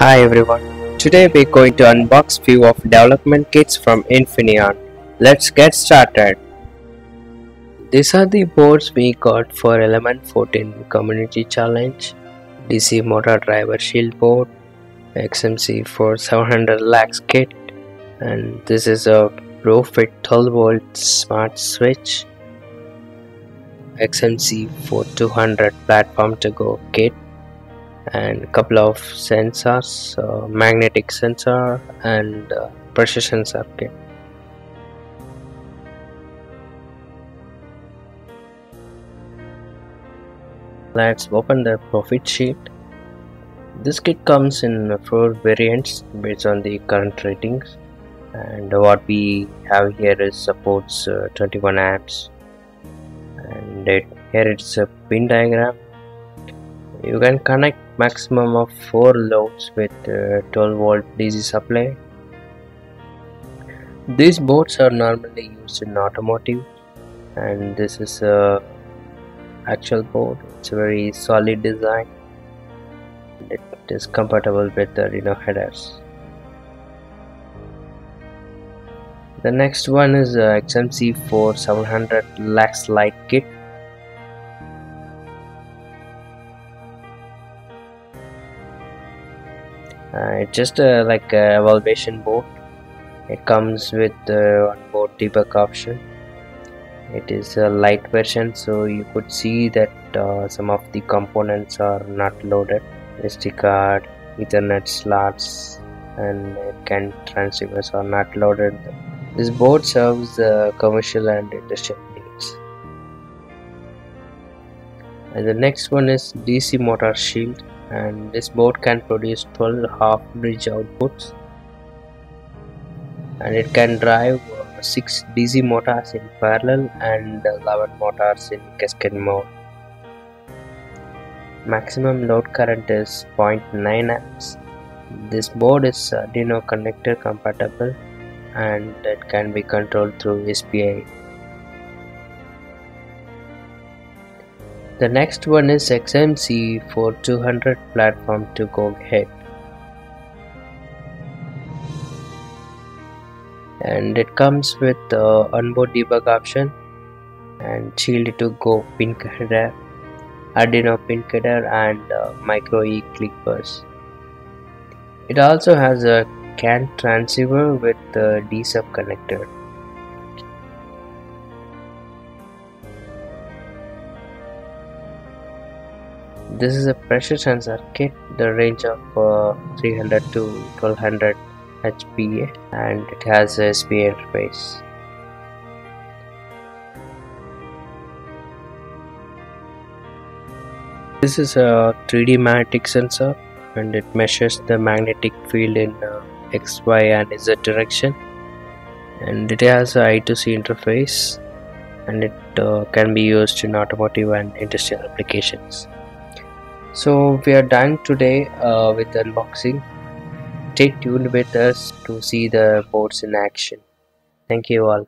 Hi everyone. Today we're going to unbox few of development kits from Infineon. Let's get started. These are the boards we got for Element 14 Community Challenge. DC motor driver shield board, XMC for 700 lakhs kit and this is a PROFET 12 volt smart switch XMC for 200 platform to go kit and couple of sensors uh, magnetic sensor and uh, sensor kit let's open the PROFET sheet. This kit comes in four variants based on the current ratings. And what we have here is supports uh, 21 amps and it, here it's a pin diagram. You can connect maximum of 4 loads with uh, 12 volt DC supply. These boards are normally used in automotive and this is a actual board. It's a very solid design. It is compatible with the Arduino headers. The next one is uh, XMC4 700 lakhs light kit it's just a, like a evaluation board. It comes with uh, onboard debug option. It is a light version so you could see that uh, some of the components are not loaded. SD card ethernet slots and CAN transceivers are not loaded. This board serves the commercial and industrial and the next one is DC motor shield and this board can produce 12 half bridge outputs and it can drive uh, 6 DC motors in parallel and 11 motors in cascade mode. Maximum load current is 0.9 amps. This board is Arduino connector compatible and it can be controlled through SPI The next one is XMC for 200 platform to go ahead. And it comes with the uh, onboard debug option and Shield2Go pin header, Arduino pin header and uh, micro E clippers. It also has a CAN transceiver with the D sub connector. This is a pressure sensor kit, the range of uh, 300 to 1200 HPA and it has a SPI interface. This is a 3D magnetic sensor and it measures the magnetic field in uh, X, Y and Z direction and it has a I2C interface and it uh, can be used in automotive and industrial applications so we are done today uh, with the unboxing. Stay tuned with us to see the boards in action. Thank you all